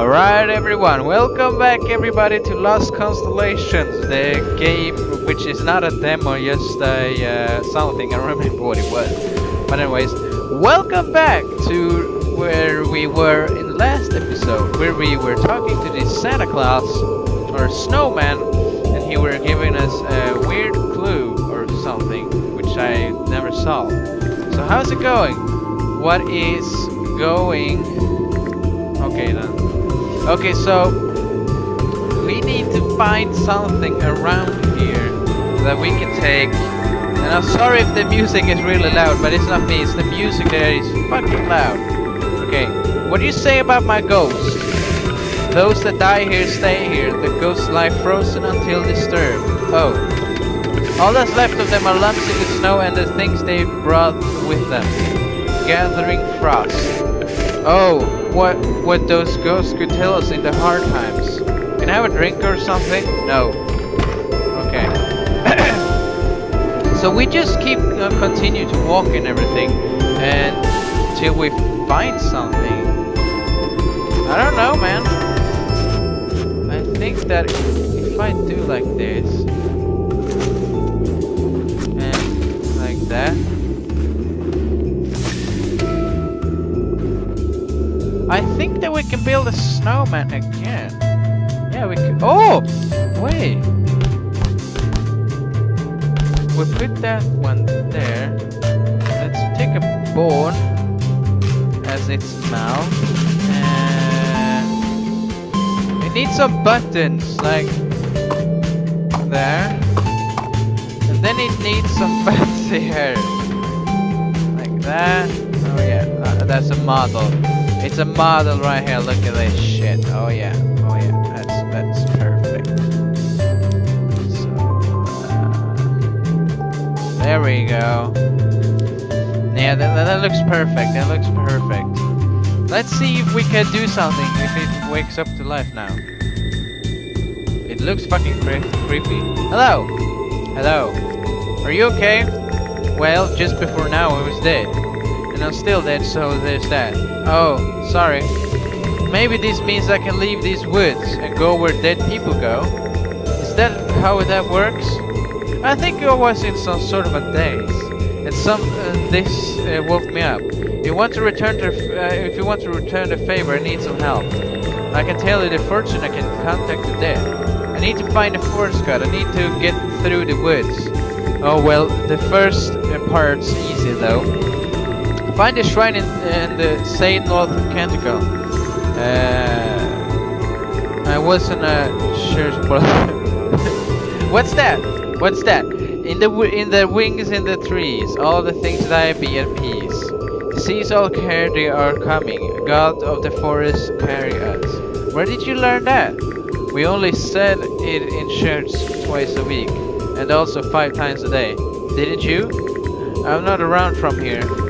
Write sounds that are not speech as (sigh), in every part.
Alright everyone, welcome back everybody to Lost Constellations, the game which is not a demo, just a uh, something, I don't remember what it was. But anyways, welcome back to where we were in the last episode, where we were talking to this Santa Claus, or snowman, and he were giving us a weird clue or something, which I never saw. So how's it going? What is going... Okay then. Okay, so we need to find something around here that we can take. And I'm sorry if the music is really loud, but it's not me, it's the music that is fucking loud. Okay, what do you say about my ghost? Those that die here stay here. The ghosts lie frozen until disturbed. Oh. All that's left of them are lumps in the snow and the things they brought with them. Gathering frost. Oh, what what those ghosts could tell us in the hard times. Can I have a drink or something? No. Okay. (coughs) so we just keep uh, continue to walk and everything, and till we find something. I don't know, man. I think that if I do like this and like that. I think that we can build a snowman again. Yeah, we can. Oh! Wait! We put that one there. Let's take a bone as its mouth. And we need some buttons, like there. And then it needs some (laughs) fancy hair. Like that. Oh yeah, uh, that's a model. It's a model right here. Look at this shit. Oh yeah. Oh yeah. That's that's perfect. So uh, there we go. Yeah, that, that looks perfect. That looks perfect. Let's see if we can do something if it wakes up to life now. It looks fucking cre creepy. Hello. Hello. Are you okay? Well, just before now I was dead. And I'm still dead, so there's that. Oh, sorry. Maybe this means I can leave these woods and go where dead people go. Is that how that works? I think I was in some sort of a daze, and some uh, this uh, woke me up. You want to return to, uh, if you want to return the favor, I need some help. I can tell you the fortune I can contact the dead. I need to find the forest god. I need to get through the woods. Oh well, the first part's easy though. Find a shrine in, in the Saint North Canticle. Uh, I wasn't sure. (laughs) What's that? What's that? In the in the wings in the trees, all the things that I be at peace. Seize all care they are coming. God of the forest carry us. Where did you learn that? We only said it in church twice a week, and also five times a day. Didn't you? I'm not around from here.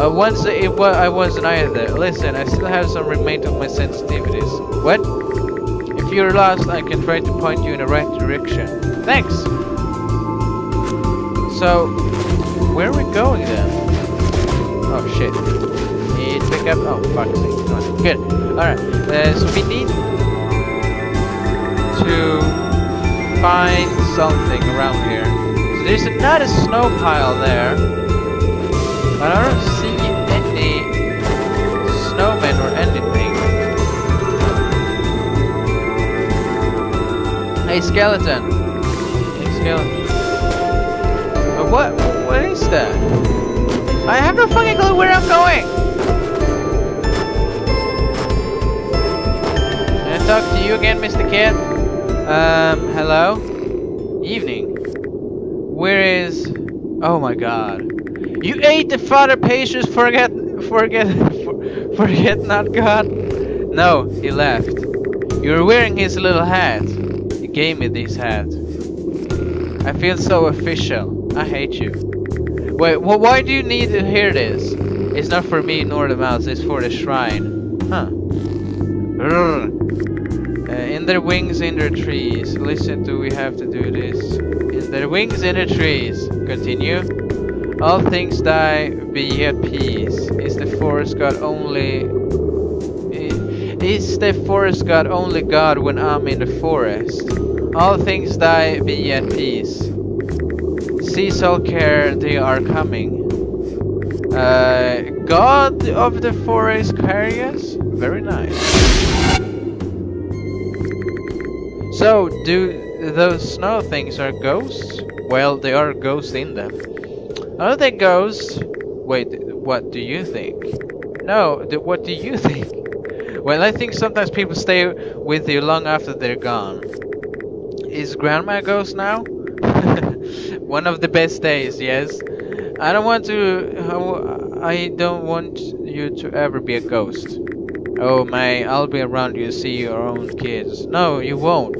Uh, once it I wasn't either. Listen, I still have some remains of my sensitivities. What? If you're lost, I can try to point you in the right direction. Thanks! So, where are we going then? Oh shit. Need to pick up. Oh, fuck. sake. Good. Alright. Uh, so we need to find something around here. So there's another snow pile there. I don't Hey skeleton. Hey skeleton. Uh, what? What is that? I have no fucking clue where I'm going. Can I talk to you again, Mr. Kid? Um, hello? Evening. Where is... Oh my god. You ate the father patience, forget... Forget... For, (laughs) forget not God? No, he left. You were wearing his little hat. Gave me this hat. I feel so official. I hate you. Wait, well, why do you need to hear this? It's not for me nor the mouse, it's for the shrine. Huh. Uh, in their wings, in their trees. Listen to, we have to do this. In their wings, in their trees. Continue. All things die, be at peace. Is the forest god only... Is the forest god only god when I'm in the forest? All things die, be at peace. Cease all care, they are coming. Uh, god of the forest carriers? Very nice. So, do those snow things are ghosts? Well, they are ghosts in them. Are they ghosts? Wait, what do you think? No, what do you (laughs) think? Well, I think sometimes people stay with you long after they're gone. Is grandma a ghost now? (laughs) One of the best days, yes. I don't want to... I don't want you to ever be a ghost. Oh, May, I'll be around you see your own kids. No, you won't.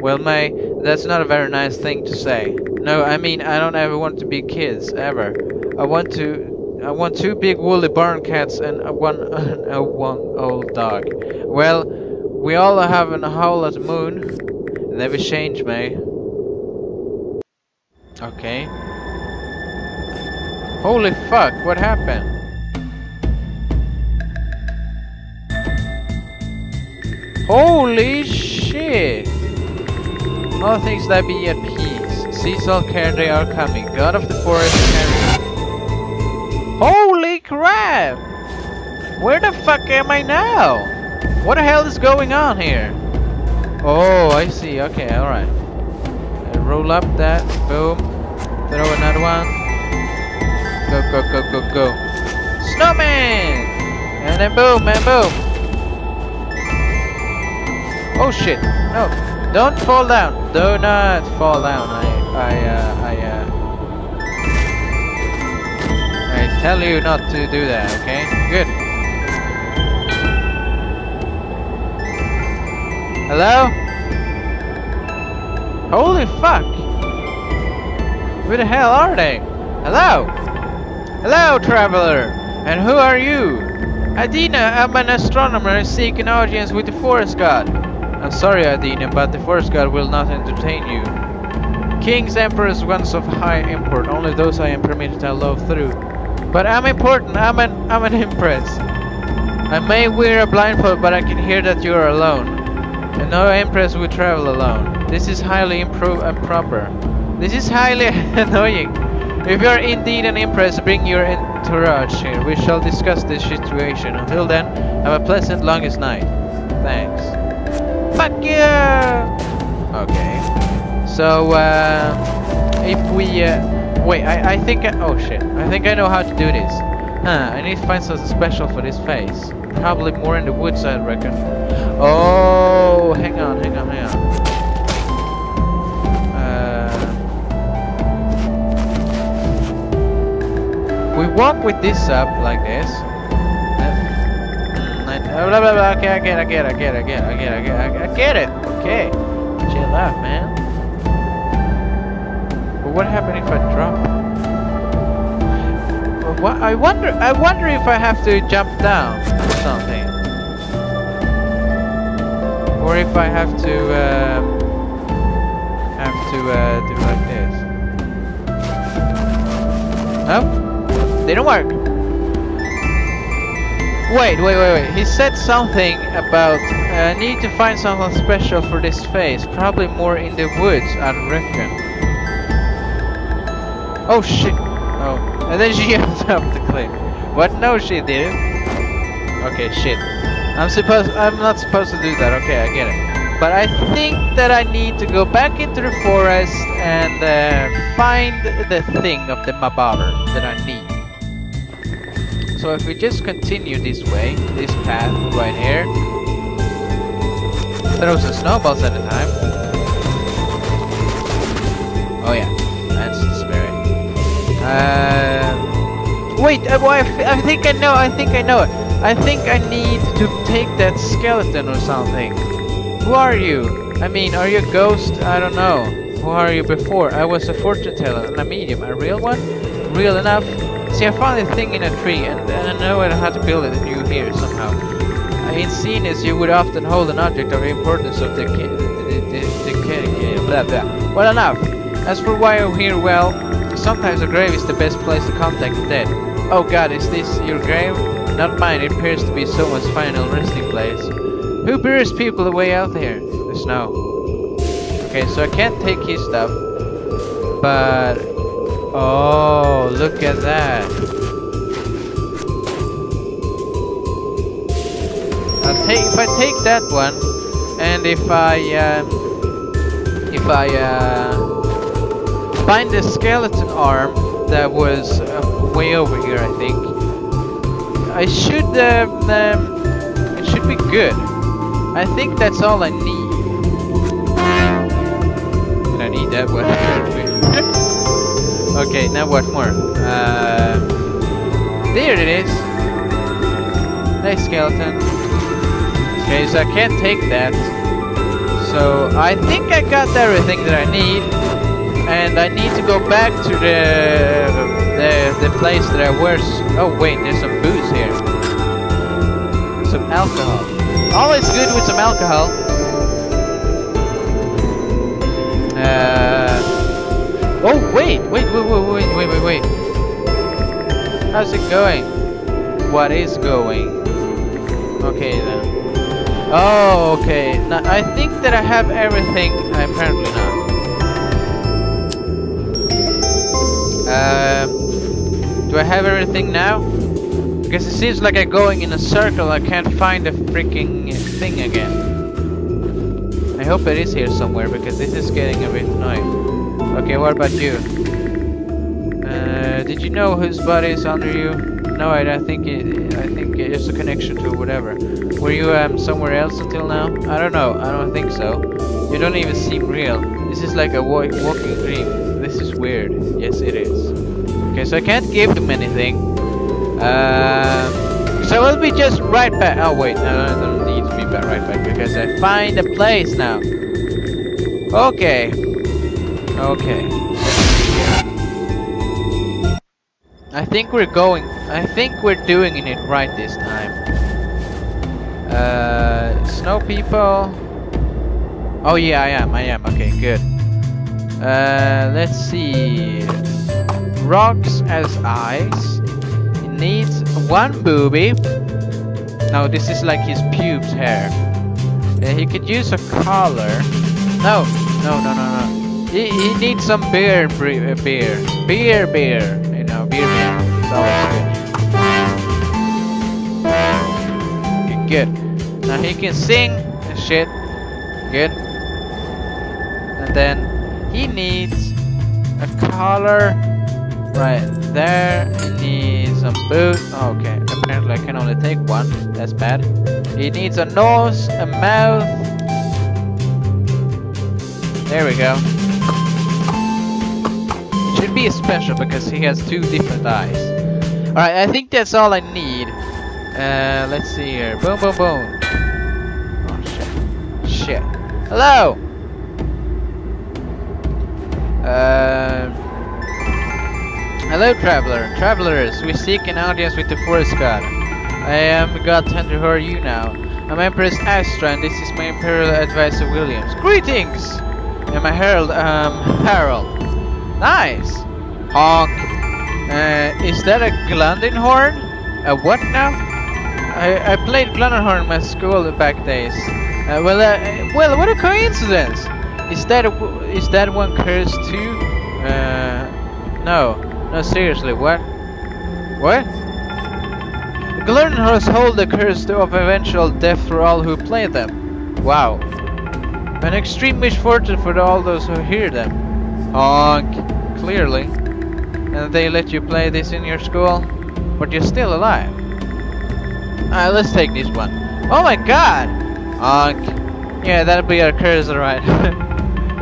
Well, May, that's not a very nice thing to say. No, I mean, I don't ever want to be kids, ever. I want to... I want two big woolly barn cats and a one, (laughs) a one old dog. Well, we all have a howl at the moon. Never change, May. Okay. Holy fuck, what happened? Holy shit! All things that be at peace. Cease all they are coming. God of the forest. Holy crap! Where the fuck am I now? What the hell is going on here? Oh, I see. Okay, alright. Roll up that. Boom. Throw another one. Go, go, go, go, go. Snowman! And then boom, and boom. Oh shit. No. Don't fall down. Do not fall down. I, I, uh, I, uh... I tell you not to do that, okay? Good. Hello? Holy fuck! Where the hell are they? Hello? Hello, traveler! And who are you? Adina, I'm an astronomer seeking audience with the forest god. I'm sorry, Adina, but the forest god will not entertain you. Kings, emperors, ones of high import, only those I am permitted to allow through. But I'm important, I'm an, I'm an (laughs) empress. I may wear a blindfold, but I can hear that you are alone. And no empress would travel alone. This is highly impro improper. This is highly (laughs) annoying. If you are indeed an empress, bring your entourage here. We shall discuss this situation. Until then, have a pleasant longest night. Thanks. Fuck you! Okay. So, uh, if we, uh, wait, I, I think, I, oh shit, I think I know how to do this. Huh, I need to find something special for this face. Probably more in the woods, I reckon. Oh, hang on, hang on, hang on. Uh, we walk with this up like this. Uh, blah. Okay, I get I get I get I get I get I get I get it. Okay, chill out, man. But what happened if I? I wonder. I wonder if I have to jump down or something, or if I have to uh, have to uh, do like this. Nope, didn't work. Wait, wait, wait, wait. He said something about uh, need to find something special for this face. Probably more in the woods, I reckon. Oh shit. Oh. And then she (laughs) jumped up the cliff. What? No, she didn't. Okay, shit. I'm supposed. I'm not supposed to do that. Okay, I get it. But I think that I need to go back into the forest and uh, find the thing of the Mababer that I need. So if we just continue this way, this path right here, throw some snowballs at a time. Oh yeah. Uh, wait, uh, well, I, think I know, I think I know it. I think I need to take that skeleton or something. Who are you? I mean, are you a ghost? I don't know. Who are you before? I was a fortune teller and a medium. A real one? Real enough? See, I found this thing in a tree, and, and I know how to build it if you here somehow. I in Cenis, you would often hold an object of importance of the the, the, the, the blah blah. Well enough. As for why I'm here, well, sometimes a grave is the best place to contact the dead. Oh god, is this your grave? not mine. It appears to be someone's final resting place. Who buries people away out there? The snow. Okay, so I can't take his stuff. But... Oh, look at that. I'll take... If I take that one, and if I... Um, if I... Uh, find the skeleton arm that was uh, way over here, I think. I should... Um, um, it should be good. I think that's all I need. And I need that one. (laughs) okay, now what more? Uh, there it is. Nice skeleton. Okay, so I can't take that. So I think I got everything that I need and I need to go back to the the, the place that I was. Oh wait, there's some booze here, some alcohol. Always good with some alcohol. Uh, oh wait, wait, wait, wait, wait, wait, wait, wait. How's it going? What is going? Okay then. Oh, okay. Now I think that I have everything. Apparently not. Um, do I have everything now? Because it seems like I'm going in a circle, I can't find the freaking thing again. I hope it is here somewhere, because this is getting a bit annoying. Okay, what about you? Uh, did you know whose body is under you? No, I, I think it, I think it's a connection to whatever. Were you um, somewhere else until now? I don't know, I don't think so. You don't even seem real. This is like a walking dream. This is weird. Yes, it is. Okay, so I can't give them anything. Um, so we'll be just right back. Oh wait, no, I don't need to be back right back because I find a place now. Okay. Okay. I think we're going. I think we're doing it right this time. Uh, snow people. Oh yeah, I am. I am. Okay, good. Uh, let's see. Rocks as eyes He needs one booby. No, this is like his pubes hair. Uh, he could use a collar. No, no, no, no, no. He, he needs some beer, beer, beer, beer, beer. You know, beer, beer. It's always good. Good, good. Now he can sing and shit. Good. And then he needs a collar right there. He needs some boot. Oh, okay, apparently I can only take one. That's bad. He needs a nose, a mouth. There we go. It should be special because he has two different eyes. Alright, I think that's all I need. Uh, let's see here. Boom, boom, boom. Oh, shit. Shit. Hello! Uh, hello, traveler. Travelers, we seek an audience with the forest god. I am Godtender. Who are you now? I'm Empress Astra, and this is my Imperial Advisor Williams. Greetings! And my herald, um, Harold. Nice! Honk. Uh, is that a Glundinhorn? A what now? I, I played Glundinhorn in my school back days. Uh, well, uh, well, what a coincidence! Is that a, is that one cursed too? Uh, no, no, seriously, what? What? Glundinhorns hold the curse of eventual death for all who play them. Wow. An extreme misfortune for all those who hear them. Honk. Clearly. And they let you play this in your school? But you're still alive. Alright, let's take this one. Oh my god! Honk. Yeah, that'll be our curse, alright. (laughs)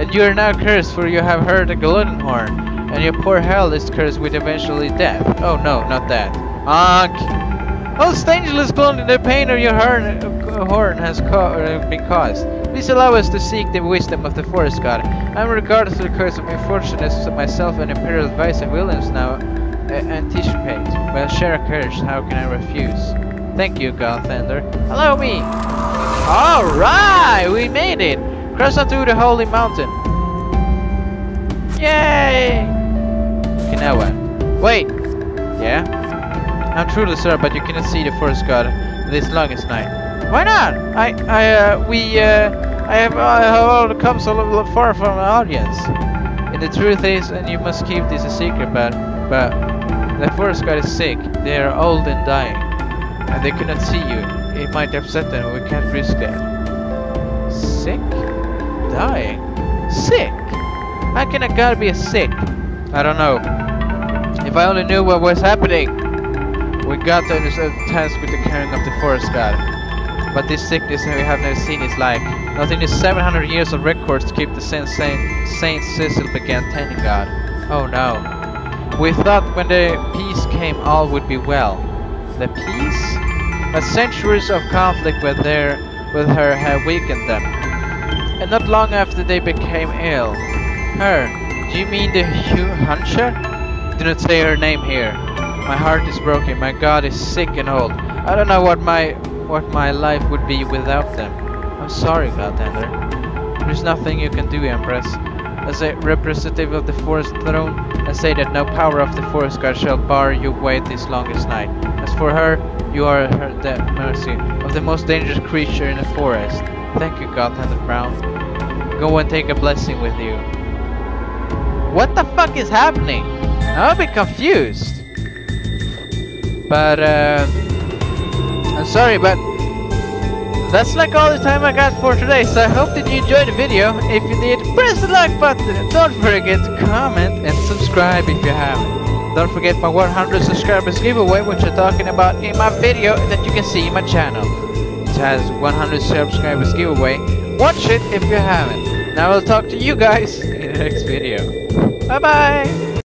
and you are now cursed for you have heard a Glundinhorn. And your poor Harold is cursed with eventually death. Oh no, not that. Honk! Oh, Stangeless Glundin, the pain of your horn, uh, horn has uh, been caused. Please allow us to seek the wisdom of the forest god. I'm regardless of the curse of unfortunateness myself and Imperial advice and Williams now uh, anticipate. Well, share a curse, how can I refuse? Thank you, Godtender. Allow me! Alright, we made it! Cross onto the holy mountain. Yay! Okay, now what? Wait! Yeah? I'm truly sorry, but you cannot see the forest god this longest night. Why not? I, I, uh, we, uh, I have, I have all council of far from the audience. And the truth is, and you must keep this a secret, but, but, the forest god is sick. They are old and dying, and they cannot see you. It might upset them, we can't risk that. Sick? Dying? Sick? How can a god be sick? I don't know. If I only knew what was happening! We got to understand task with the caring of the forest god. But this sickness we have never seen is like. Not in the 700 years of records to keep the Saint, Saint, Saint Cecil began tending God. Oh no. We thought when the peace came all would be well. The peace? But centuries of conflict were there with her have weakened them. And not long after they became ill. Her? Do you mean the Hugh Huncher? Do not say her name here. My heart is broken. My God is sick and old. I don't know what my what my life would be without them. I'm sorry, Godtender. There's nothing you can do, Empress. As a representative of the Forest Throne, I say that no power of the Forest God shall bar you way this longest night. As for her, you are her the mercy of the most dangerous creature in the forest. Thank you, Godtender Brown. Go and take a blessing with you. What the fuck is happening? I'm a bit confused. But, uh, I'm sorry, but that's like all the time I got for today, so I hope that you enjoyed the video. If you did, press the like button and don't forget to comment and subscribe if you haven't. Don't forget my 100 subscribers giveaway, which I'm talking about in my video that you can see in my channel. It has 100 subscribers giveaway. Watch it if you haven't. Now I'll talk to you guys in the next video. 拜拜。